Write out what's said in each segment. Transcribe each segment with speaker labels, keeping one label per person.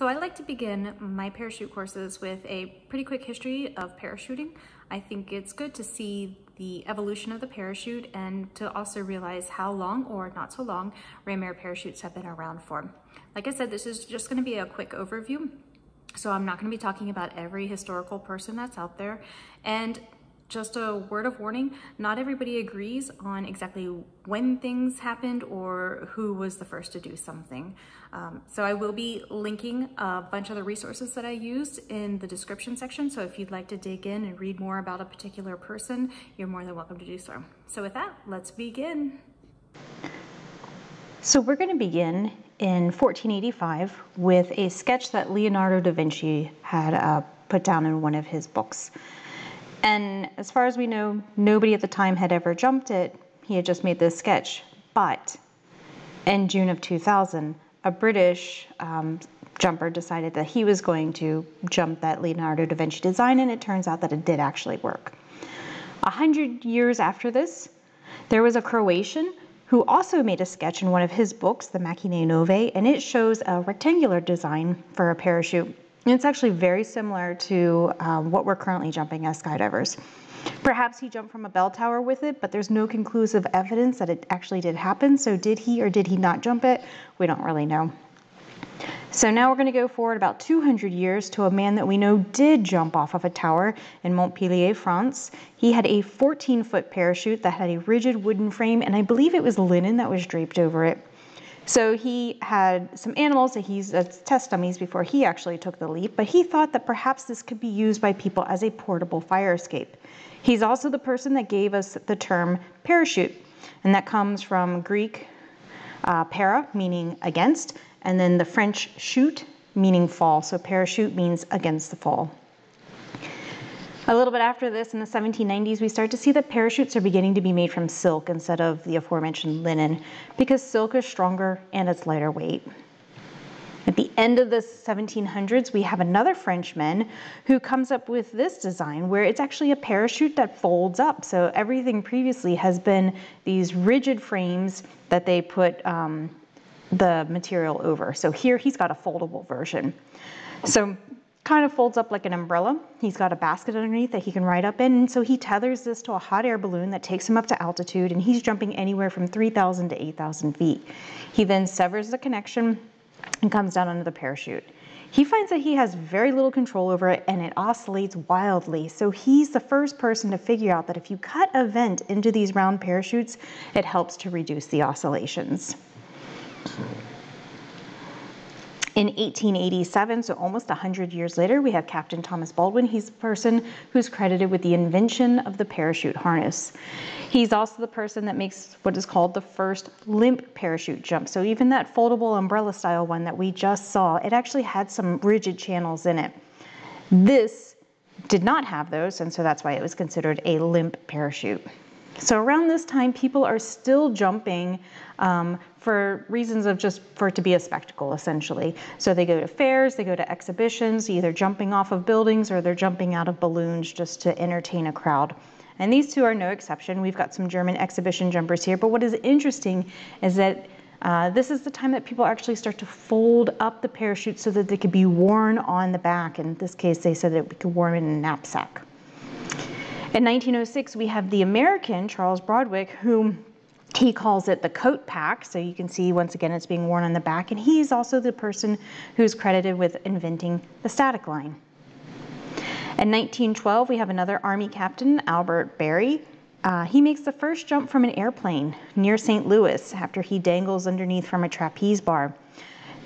Speaker 1: So I like to begin my parachute courses with a pretty quick history of parachuting. I think it's good to see the evolution of the parachute and to also realize how long or not so long Ram-Air parachutes have been around for. Like I said, this is just gonna be a quick overview. So I'm not gonna be talking about every historical person that's out there. And just a word of warning, not everybody agrees on exactly when things happened or who was the first to do something. Um, so I will be linking a bunch of the resources that I used in the description section. So if you'd like to dig in and read more about a particular person, you're more than welcome to do so. So with that, let's begin.
Speaker 2: So we're going to begin in 1485 with a sketch that Leonardo da Vinci had uh, put down in one of his books. And as far as we know, nobody at the time had ever jumped it. He had just made this sketch. But in June of 2000, a British um, jumper decided that he was going to jump that Leonardo da Vinci design, and it turns out that it did actually work. A hundred years after this, there was a Croatian who also made a sketch in one of his books, the Machinae Novae, and it shows a rectangular design for a parachute and it's actually very similar to um, what we're currently jumping as skydivers. Perhaps he jumped from a bell tower with it, but there's no conclusive evidence that it actually did happen. So did he or did he not jump it? We don't really know. So now we're going to go forward about 200 years to a man that we know did jump off of a tower in Montpellier, France. He had a 14 foot parachute that had a rigid wooden frame, and I believe it was linen that was draped over it. So he had some animals that he's as test dummies before he actually took the leap, but he thought that perhaps this could be used by people as a portable fire escape. He's also the person that gave us the term parachute, and that comes from Greek uh, para, meaning against, and then the French chute, meaning fall. So parachute means against the fall. A little bit after this, in the 1790s, we start to see that parachutes are beginning to be made from silk instead of the aforementioned linen because silk is stronger and it's lighter weight. At the end of the 1700s, we have another Frenchman who comes up with this design where it's actually a parachute that folds up. So everything previously has been these rigid frames that they put um, the material over. So here he's got a foldable version. So kind of folds up like an umbrella. He's got a basket underneath that he can ride up in. And so he tethers this to a hot air balloon that takes him up to altitude and he's jumping anywhere from 3,000 to 8,000 feet. He then severs the connection and comes down under the parachute. He finds that he has very little control over it and it oscillates wildly. So he's the first person to figure out that if you cut a vent into these round parachutes, it helps to reduce the oscillations. In 1887, so almost 100 years later, we have Captain Thomas Baldwin. He's the person who's credited with the invention of the parachute harness. He's also the person that makes what is called the first limp parachute jump. So even that foldable umbrella style one that we just saw, it actually had some rigid channels in it. This did not have those, and so that's why it was considered a limp parachute. So around this time, people are still jumping um, for reasons of just for it to be a spectacle, essentially. So they go to fairs, they go to exhibitions, either jumping off of buildings or they're jumping out of balloons just to entertain a crowd. And these two are no exception. We've got some German exhibition jumpers here. But what is interesting is that uh, this is the time that people actually start to fold up the parachute so that they could be worn on the back. In this case, they said that we could wear it in a knapsack. In 1906, we have the American, Charles Broadwick, who he calls it the coat pack. So you can see once again it's being worn on the back. And he's also the person who's credited with inventing the static line. In 1912, we have another Army captain, Albert Berry. Uh, he makes the first jump from an airplane near St. Louis after he dangles underneath from a trapeze bar.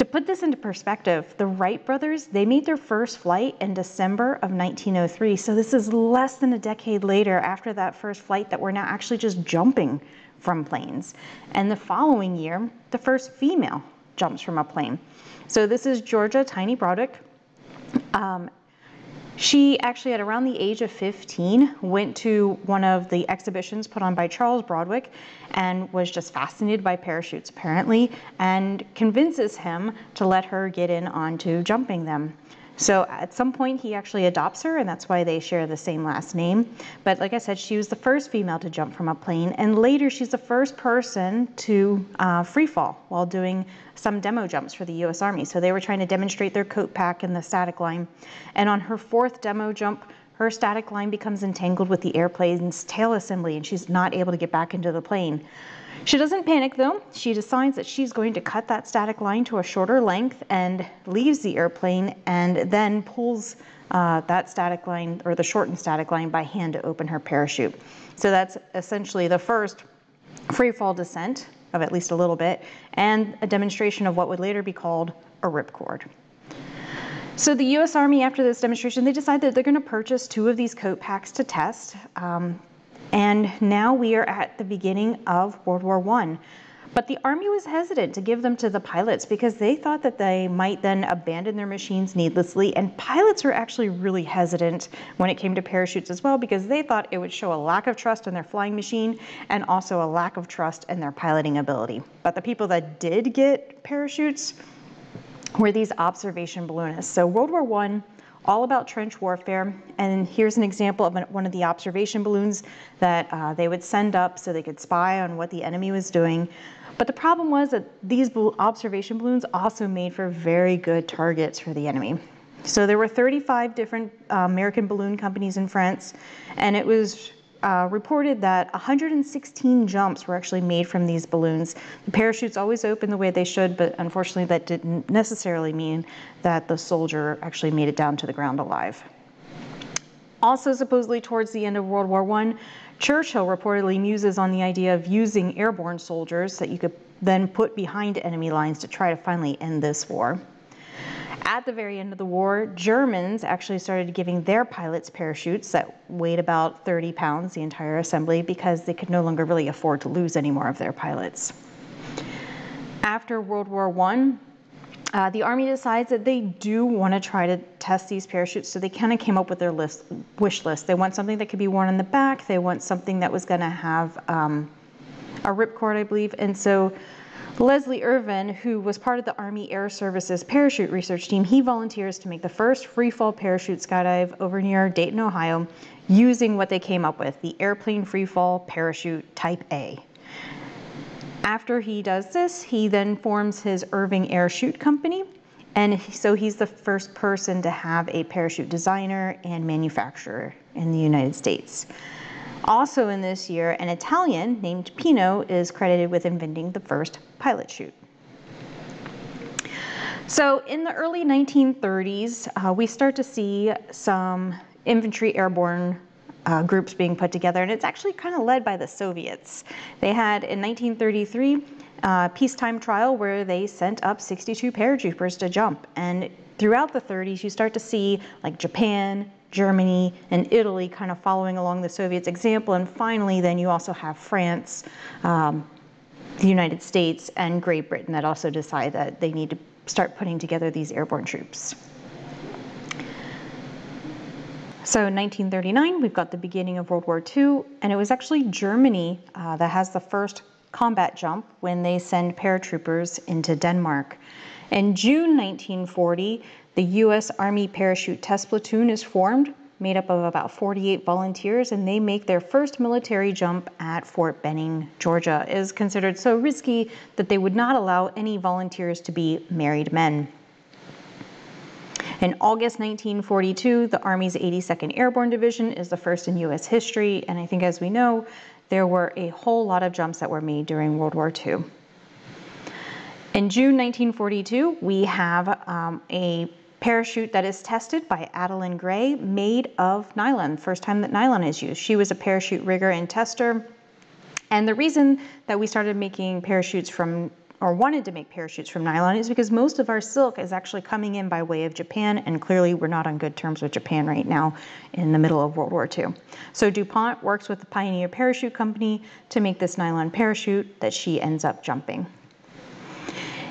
Speaker 2: To put this into perspective, the Wright brothers, they made their first flight in December of 1903. So this is less than a decade later after that first flight that we're now actually just jumping from planes. And the following year, the first female jumps from a plane. So this is Georgia Tiny Broderick. Um, she actually, at around the age of 15, went to one of the exhibitions put on by Charles Broadwick and was just fascinated by parachutes, apparently, and convinces him to let her get in onto jumping them. So at some point, he actually adopts her, and that's why they share the same last name. But like I said, she was the first female to jump from a plane, and later she's the first person to uh, free fall while doing some demo jumps for the US Army. So they were trying to demonstrate their coat pack and the static line. And on her fourth demo jump, her static line becomes entangled with the airplane's tail assembly, and she's not able to get back into the plane. She doesn't panic though. She decides that she's going to cut that static line to a shorter length and leaves the airplane and then pulls uh, that static line or the shortened static line by hand to open her parachute. So that's essentially the first free fall descent of at least a little bit and a demonstration of what would later be called a ripcord. So the U.S. Army, after this demonstration, they decide that they're going to purchase two of these coat packs to test. Um, and now we are at the beginning of World War I. But the Army was hesitant to give them to the pilots because they thought that they might then abandon their machines needlessly. And pilots were actually really hesitant when it came to parachutes as well because they thought it would show a lack of trust in their flying machine and also a lack of trust in their piloting ability. But the people that did get parachutes were these observation balloonists. So World War I all about trench warfare. And here's an example of one of the observation balloons that uh, they would send up so they could spy on what the enemy was doing. But the problem was that these observation balloons also made for very good targets for the enemy. So there were 35 different uh, American balloon companies in France, and it was uh, reported that 116 jumps were actually made from these balloons. The parachutes always open the way they should, but unfortunately that didn't necessarily mean that the soldier actually made it down to the ground alive. Also, supposedly towards the end of World War I, Churchill reportedly muses on the idea of using airborne soldiers that you could then put behind enemy lines to try to finally end this war. At the very end of the war, Germans actually started giving their pilots parachutes that weighed about 30 pounds, the entire assembly, because they could no longer really afford to lose any more of their pilots. After World War I, uh, the Army decides that they do want to try to test these parachutes, so they kind of came up with their list, wish list. They want something that could be worn on the back. They want something that was going to have um, a ripcord, I believe. And so Leslie Irvin, who was part of the Army Air Services parachute research team, he volunteers to make the first free fall parachute skydive over near Dayton, Ohio, using what they came up with, the airplane free fall parachute type A. After he does this, he then forms his Irving Air Chute Company, and so he's the first person to have a parachute designer and manufacturer in the United States. Also in this year, an Italian named Pino is credited with inventing the first pilot chute. So in the early 1930s, uh, we start to see some infantry airborne uh, groups being put together, and it's actually kind of led by the Soviets. They had in 1933 uh, peacetime trial where they sent up 62 paratroopers to jump, and throughout the 30s, you start to see like Japan, Germany, and Italy kind of following along the Soviets' example. And finally, then you also have France, um, the United States, and Great Britain that also decide that they need to start putting together these airborne troops. So in 1939, we've got the beginning of World War II, and it was actually Germany uh, that has the first combat jump when they send paratroopers into Denmark. In June 1940, the U.S. Army Parachute Test Platoon is formed, made up of about 48 volunteers, and they make their first military jump at Fort Benning, Georgia. It is considered so risky that they would not allow any volunteers to be married men. In August 1942, the Army's 82nd Airborne Division is the first in U.S. history, and I think as we know, there were a whole lot of jumps that were made during World War II. In June 1942, we have um, a parachute that is tested by Adeline Gray made of nylon, first time that nylon is used. She was a parachute rigger and tester. And the reason that we started making parachutes from or wanted to make parachutes from nylon is because most of our silk is actually coming in by way of Japan, and clearly we're not on good terms with Japan right now in the middle of World War II. So DuPont works with the Pioneer Parachute Company to make this nylon parachute that she ends up jumping.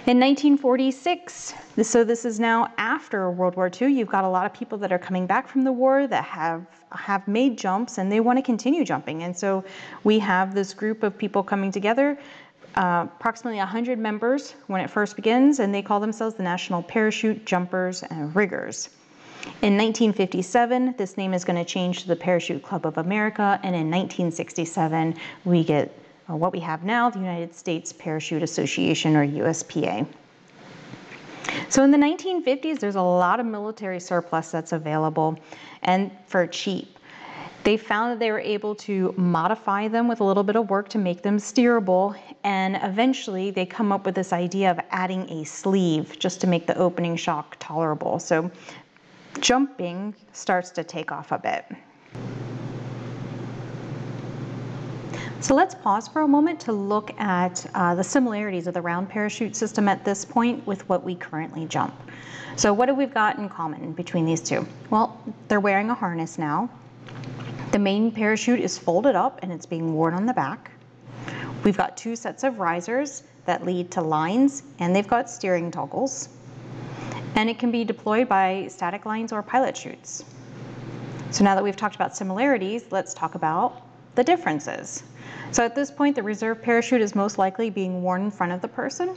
Speaker 2: In 1946, so this is now after World War II, you've got a lot of people that are coming back from the war that have have made jumps and they want to continue jumping. And so we have this group of people coming together, uh, approximately 100 members when it first begins, and they call themselves the National Parachute Jumpers and Riggers. In 1957, this name is going to change to the Parachute Club of America, and in 1967, we get Uh, what we have now, the United States Parachute Association, or USPA. So in the 1950s, there's a lot of military surplus that's available and for cheap. They found that they were able to modify them with a little bit of work to make them steerable, and eventually they come up with this idea of adding a sleeve just to make the opening shock tolerable. So jumping starts to take off a bit. So let's pause for a moment to look at uh, the similarities of the round parachute system at this point with what we currently jump. So what have we've got in common between these two? Well, they're wearing a harness now. The main parachute is folded up and it's being worn on the back. We've got two sets of risers that lead to lines and they've got steering toggles. And it can be deployed by static lines or pilot chutes. So now that we've talked about similarities, let's talk about the differences. So at this point, the reserve parachute is most likely being worn in front of the person.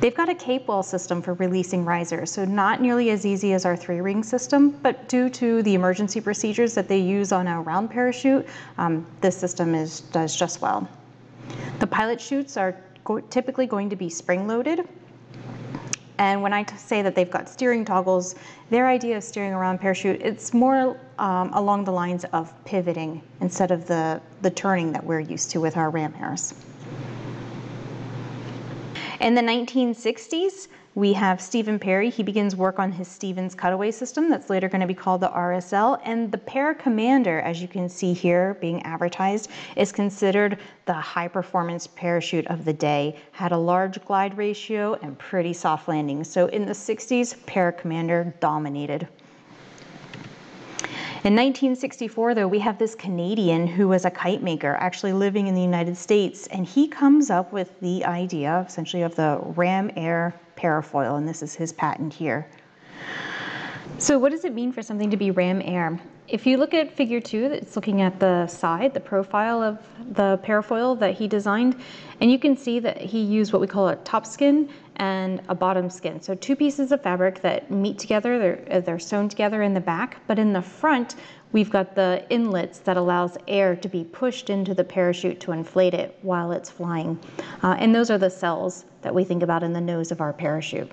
Speaker 2: They've got a Capewell system for releasing risers, so not nearly as easy as our three ring system, but due to the emergency procedures that they use on a round parachute, um, this system is, does just well. The pilot chutes are go typically going to be spring loaded, and when I say that they've got steering toggles, their idea of steering around parachute, it's more um, along the lines of pivoting instead of the, the turning that we're used to with our ram airs. In the 1960s, we have Stephen Perry. He begins work on his Stevens cutaway system that's later going to be called the RSL. And the Para Commander, as you can see here being advertised, is considered the high performance parachute of the day. Had a large glide ratio and pretty soft landing. So in the 60s, Para Commander dominated. In 1964, though, we have this Canadian who was a kite maker actually living in the United States, and he comes up with the idea essentially of the Ram Air parafoil, and this is his patent here. So what does it mean for something to be ram air? If you look at figure two, it's looking at the side, the profile of the parafoil that he designed, and you can see that he used what we call a top skin and a bottom skin. So two pieces of fabric that meet together, they're, they're sewn together in the back, but in the front, we've got the inlets that allows air to be pushed into the parachute to inflate it while it's flying. Uh, and those are the cells that we think about in the nose of our parachute.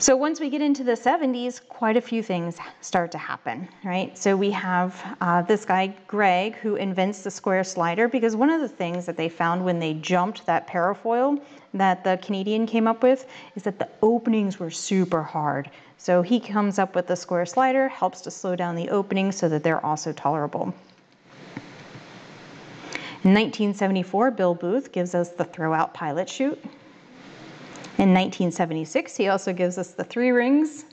Speaker 2: So once we get into the 70s, quite a few things start to happen, right? So we have uh, this guy, Greg, who invents the square slider because one of the things that they found when they jumped that parafoil that the Canadian came up with is that the openings were super hard. So he comes up with the square slider, helps to slow down the openings so that they're also tolerable. In 1974, Bill Booth gives us the throw-out pilot chute. In 1976, he also gives us the three rings.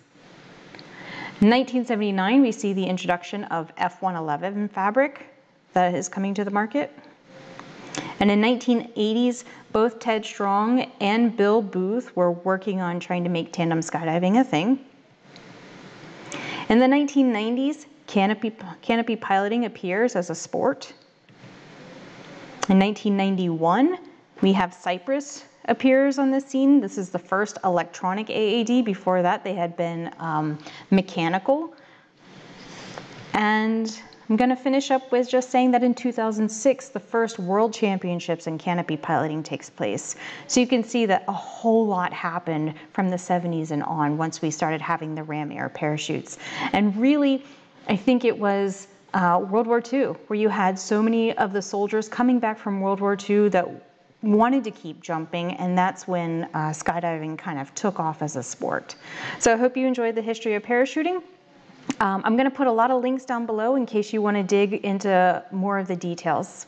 Speaker 2: In 1979, we see the introduction of F111 fabric that is coming to the market. And in 1980s, both Ted Strong and Bill Booth were working on trying to make tandem skydiving a thing. In the 1990s, canopy, canopy piloting appears as a sport. In 1991, we have Cypres appears on the scene. This is the first electronic AAD. Before that, they had been um, mechanical. And I'm going to finish up with just saying that in 2006, the first World Championships in canopy piloting takes place. So you can see that a whole lot happened from the 70s and on once we started having the Ram Air parachutes. And really, I think it was uh, World War II, where you had so many of the soldiers coming back from World War II that wanted to keep jumping, and that's when uh, skydiving kind of took off as a sport. So I hope you enjoyed the history of parachuting. Um, I'm going to put a lot of links down below in case you want to dig into more of the details.